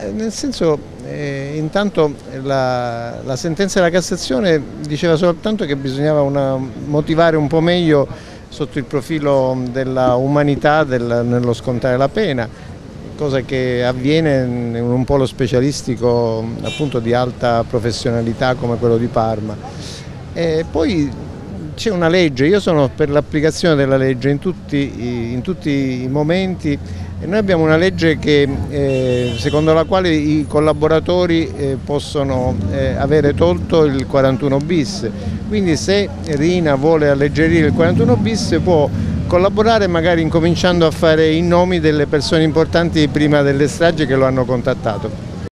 Eh, nel senso, eh, intanto la, la, sentenza della Cassazione diceva soltanto che bisognava una, motivare un po' meglio sotto il profilo della umanità del, nello scontare la pena, cosa che avviene in un polo specialistico appunto di alta professionalità come quello di Parma. E poi c'è una legge, io sono per l'applicazione della legge in tutti, in tutti i momenti e noi abbiamo una legge che, eh, secondo la quale i collaboratori eh, possono eh, avere tolto il 41 bis, quindi se Rina vuole alleggerire il 41 bis può collaborare magari incominciando a fare i nomi delle persone importanti prima delle stragi che lo hanno contattato.